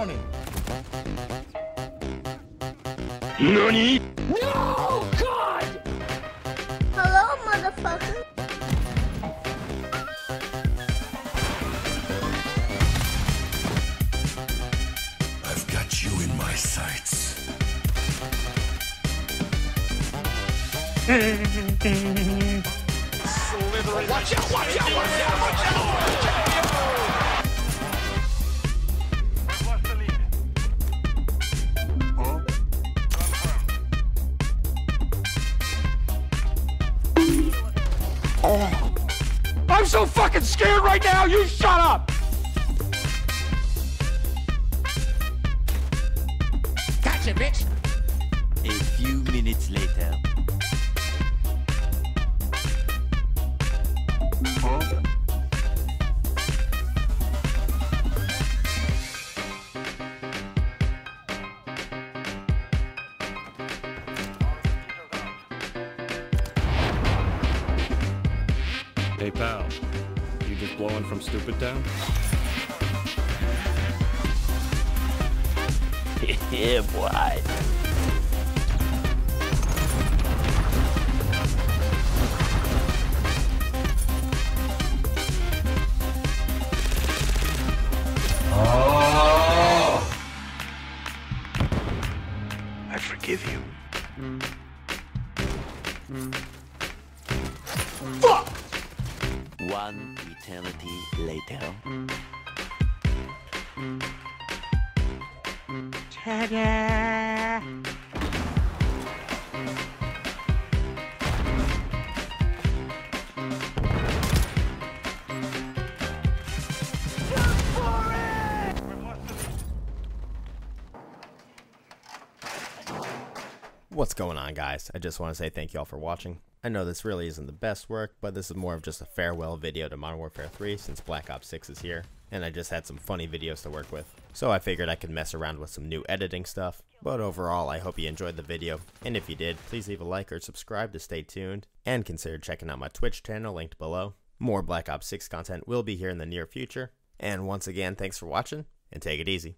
running. NANI? No! God! Hello, motherfucker. I've got you in my sights. Watch out! Watch out! Watch out! Watch out! Oh. I'm so fucking scared right now. You shut up. Gotcha, bitch! A few minutes later. Hey pal, you just blowing from Stupid Town? yeah, boy. I forgive you. Mm. Mm. One eternity later. What's going on, guys? I just want to say thank you all for watching. I know this really isn't the best work, but this is more of just a farewell video to Modern Warfare 3 since Black Ops 6 is here, and I just had some funny videos to work with. So I figured I could mess around with some new editing stuff. But overall, I hope you enjoyed the video, and if you did, please leave a like or subscribe to stay tuned, and consider checking out my Twitch channel linked below. More Black Ops 6 content will be here in the near future, and once again, thanks for watching, and take it easy.